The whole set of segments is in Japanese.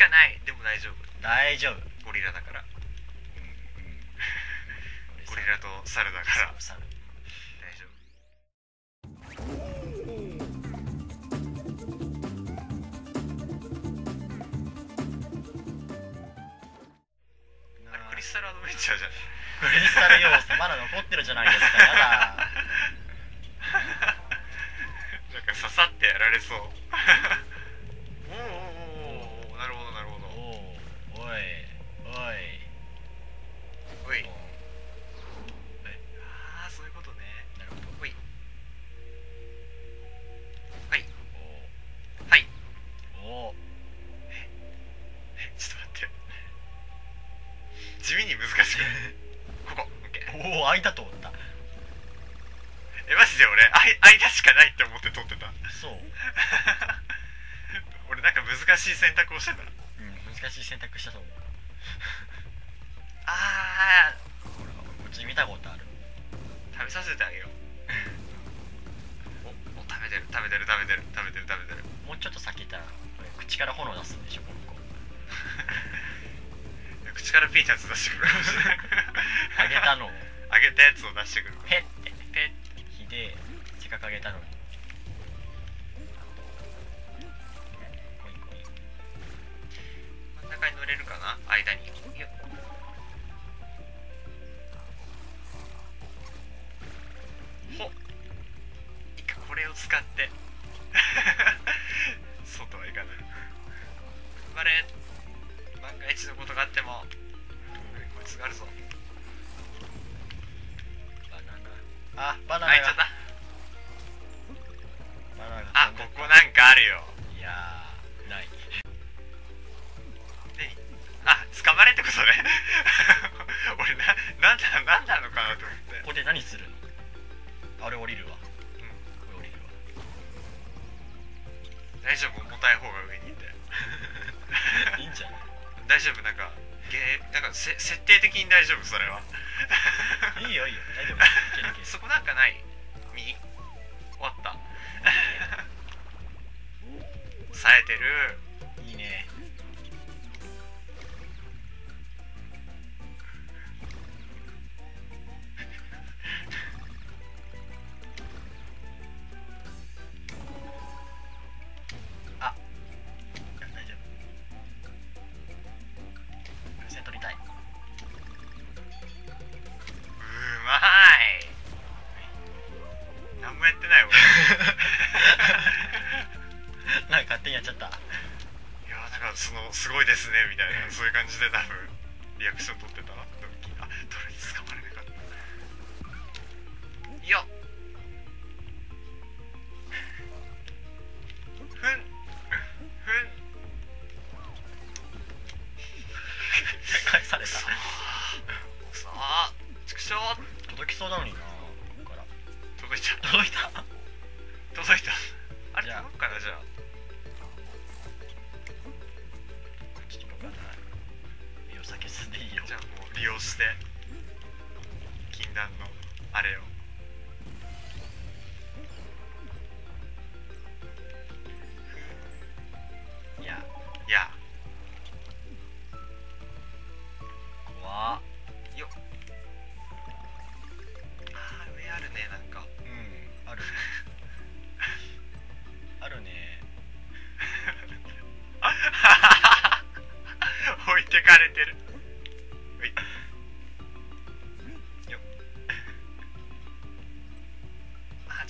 かない。でも大丈夫。大丈夫。ゴリラだから。うんうん。ゴリラと猿だから。さ大丈夫。クリスタルアドベンチャーじゃないクリスタル要素まだ残ってるじゃないですか。やだ。なんか刺さってやられそうたら口から炎出すんでしょこの子。口からピーナッツ出してくる。かもしれないあげたのを。あげたやつを出してくる。ペッてペッてひでえせっかくあげたのに。こいこい。真ん中に乗れるかな？間に。よっほいいかこれを使って外はいかない。頑張れ万が一のことがあってもこいつがあるぞ。バナナ。あバナナが。あいっちゃった。バナナ。があここなんかあるよ。いやーない。何あ捕まれってことね。俺ななんだなんなのかなと思って。ここで何するの？あれ降りるわ。うん。これ降りるわ。大丈夫？重たい方が上にいて。いいんじゃない？大丈夫？なんかゲーなんかせ設定的に大丈夫？それは。いいよいいよ。大丈夫。そこなんかない？右終わった。冴えてるもやってない俺 なんか勝手にやっちゃった。いやなんかそのすごいですねみたいなそういう感じで多分リアクション取ってた利用して禁断のあれを。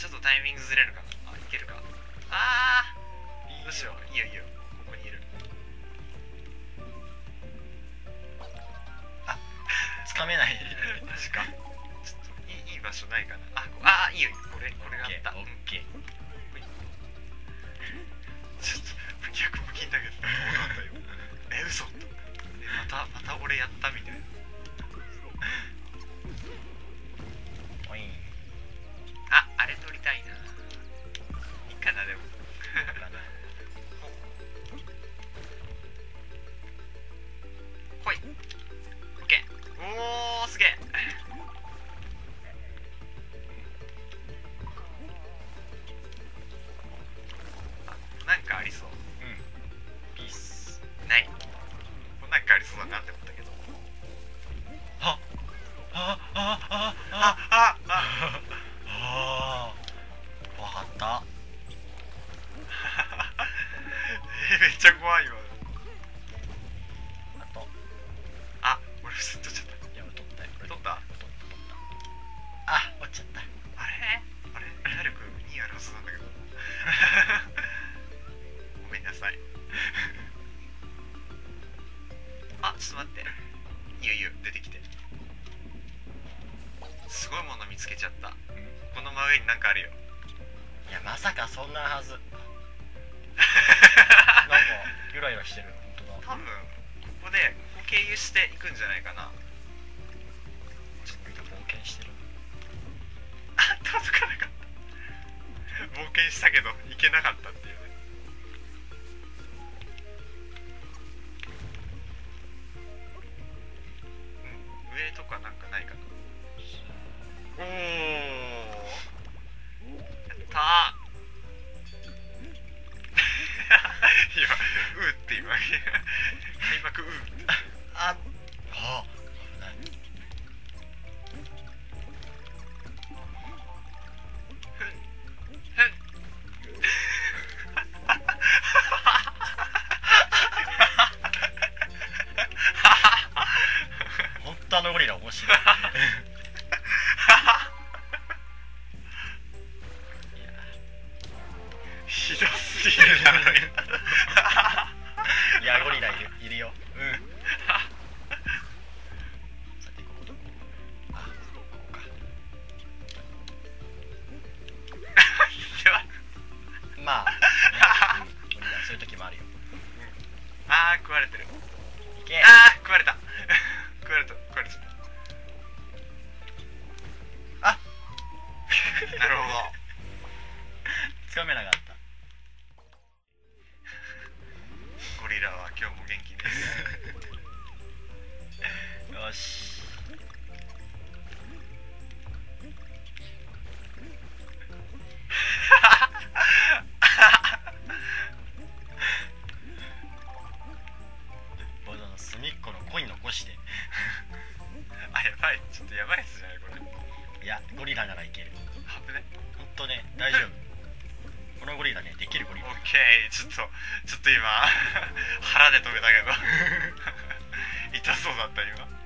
ちょっとタイミングずれるかな。あいけるか。あー。どうしよう。いいよいいよ。ここにいる。つかめない。マジか。ちょっといいいい場所ないかな。あこあーいいよこれこれがあった。オッケー。ちょっと逆向きんだけどえ嘘。えまたまた俺やったみたいなっちゃった。あれ？あれ？体力2あるはずなんだけど。ごめんなさい。あちょっと待って。いよいよ出てきて。すごいもの見つけちゃった、この真上になんかあるよ。いやまさかそんなはず。なんかゆらゆらしてる本当だ。多分ここでここ経由していくんじゃないかな。片づかなかった。冒険したけど行けなかったーのゴリラ面白い ひどすぎるなかった。ゴリラは今日も元気です。よし。でたけど。痛そうだった今。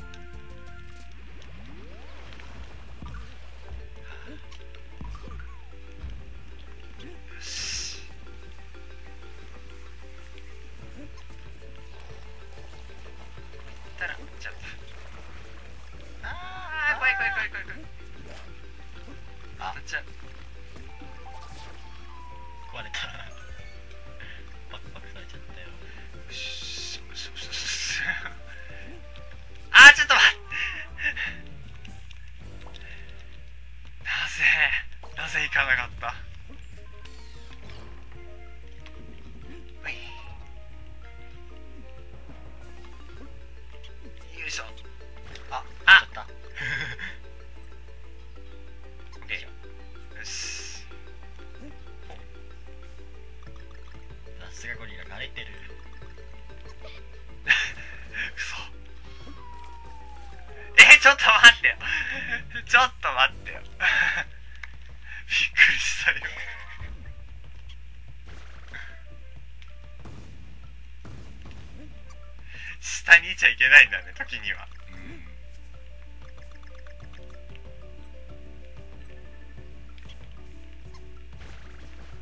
下にいちゃいけないんだね時には。うん。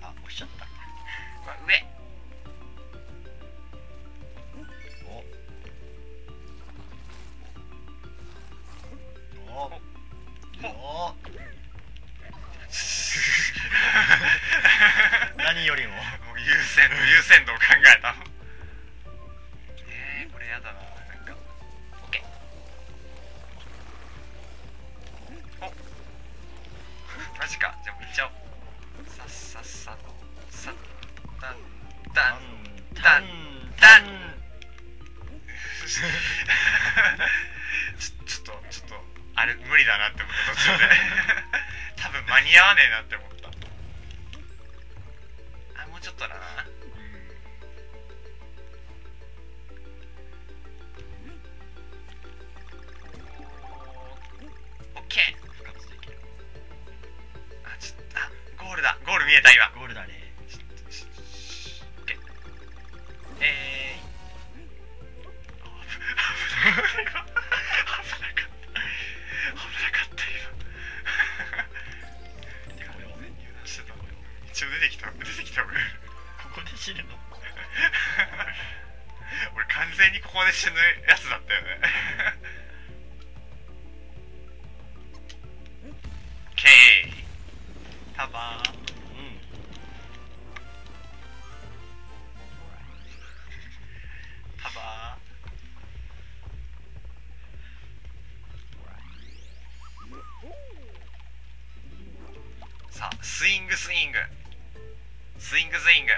あ押しちゃった、まあ、上。か。じゃあもういっちゃおうさっさっささっちょっとちょっとあれ無理だなって思った途中で多分間に合わねえなって思ったあもうちょっとなさあスイングスイング。スイングスイング。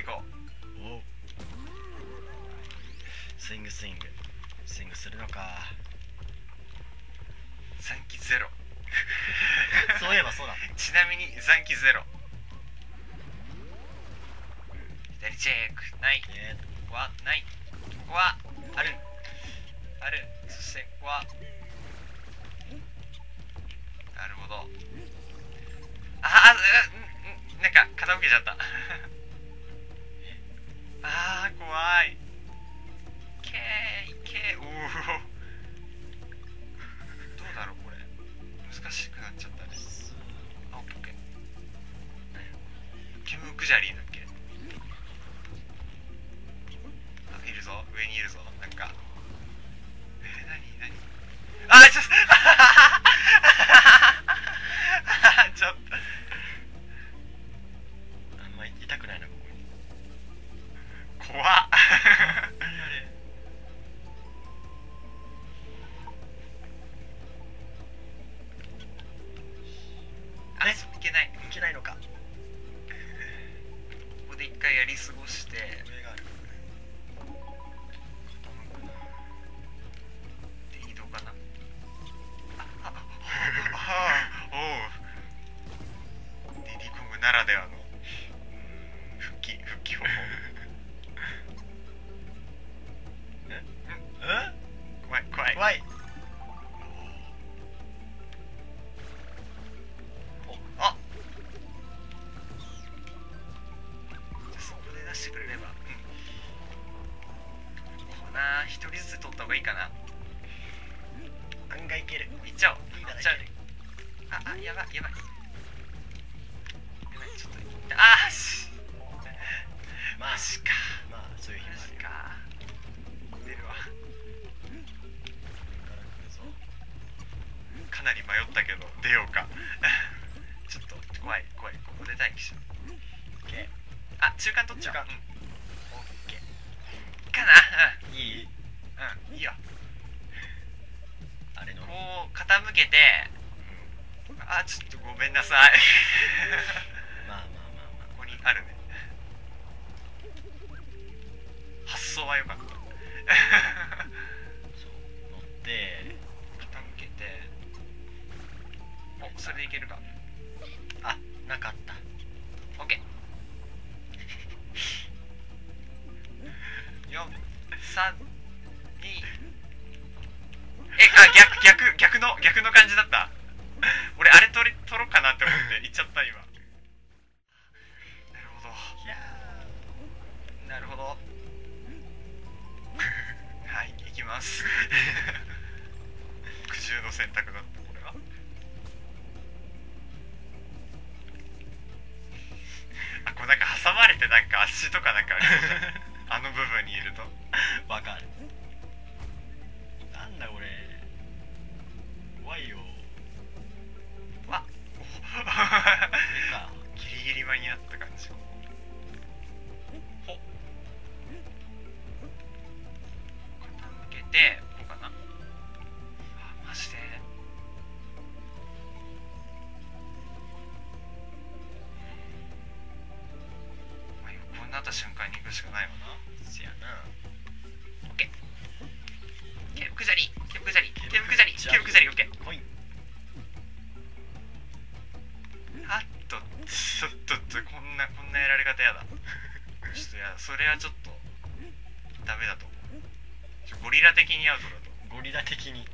行こう。おスイングスイング。スイングするのか。残機ゼロ。そういえばそうだ。ちなみに残機ゼロ。左チェック。ない。えー、ここはない。ここはある。ある。そしてここは。なるほどああなんか傾けちゃった。かな。案外いける。いっちゃおういっちゃうああやばい。やばいちょっとあーし。まあマジか。まあそういう日もマあるか。出るわ。かなり迷ったけど出ようか。ちょっと怖い怖い。ここで待機しよう。あ中間取っちゃう。中間。うんーオッケかなーいいうんうんいいよあ傾けてあちょっとごめんなさい。まあまあまあまここにあるね。発想は良かった。あそう。乗って。傾けて。おそれでいけるか。あなかった。オッケー。4 3 2えあ逆逆逆の逆の感じだった。俺あれ取り取ろうかなって思って言っちゃった今。なるほど。いやなるほど。はい行きます。苦渋の選択だったこれは。あこれなんか挟まれてなんか足とかなんかありそうじゃにアウトだとゴリラ的に。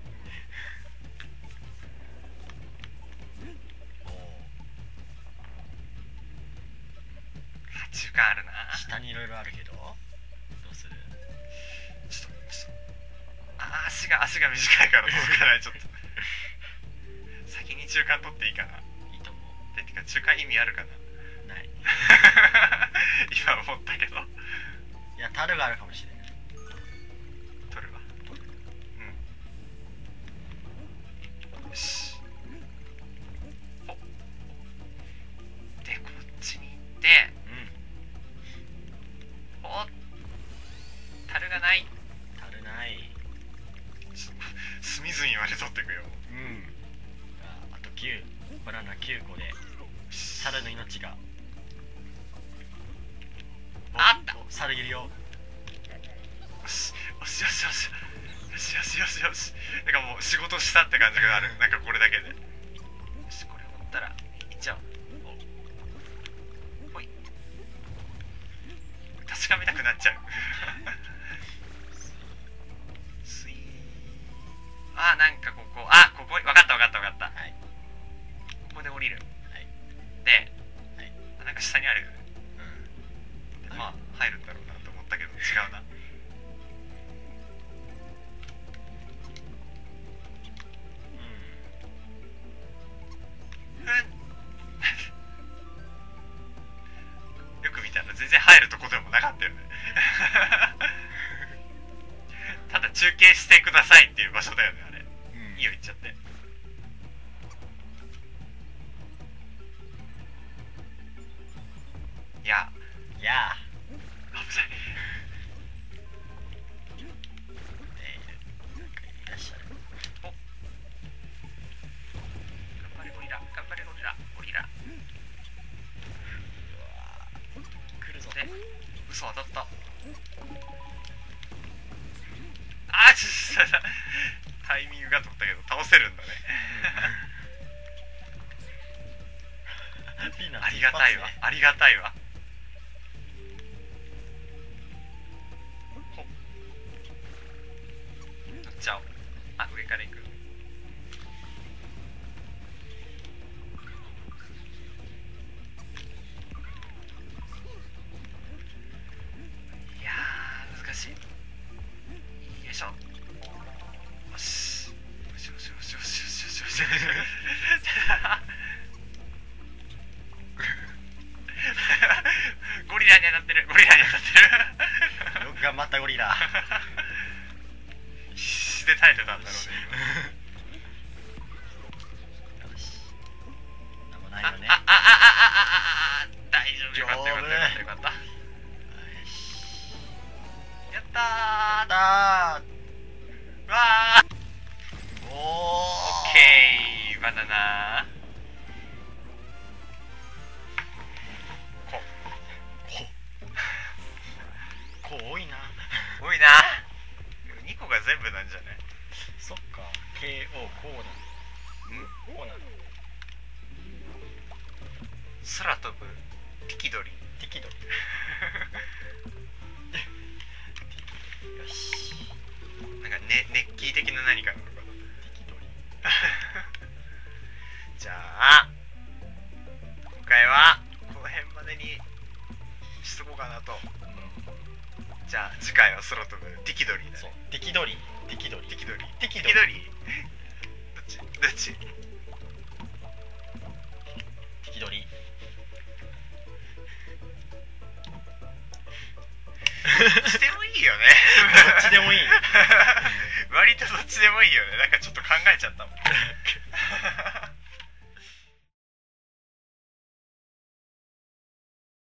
おおあ中間あるな。下にいろいろあるけど。どうする？ちょっとちょっと。あ足が足が短いから届かないちょっと。先に中間取っていいかな。いいと思でてか中間意味あるかな。うない。今思ったけど。いや樽があるかもしれない樽がない樽ないちょ隅々まで取っていくよ。うん。ああと9バナナ9個で猿の命が。あった。お猿いるよ。よしよしよしよしよし。よしよしよし。なんかもう仕事したって感じがある。なんかこれだけでこで降りる。嘘当たった。あーちタイミングがと思ったけど倒せるんだ ね。ありがたいわ。ありがたいわゴリラに当たってる。ゴリラに当たってる。よく頑張ったゴリラ。必死で耐えてたんだろうねないあよねああああああ大丈夫。よかったよかった。よかったやったやったー。わーケーバナナここう多いな。多いな。2個が全部なんじゃない？そっか。KO こうな。うん？こうな。の空飛ぶ。適度に適度よし。なんか、ね、ネッキー的な何かなの。かそ飛ぶティキドリだね。ティキドリ。ティキド